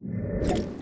you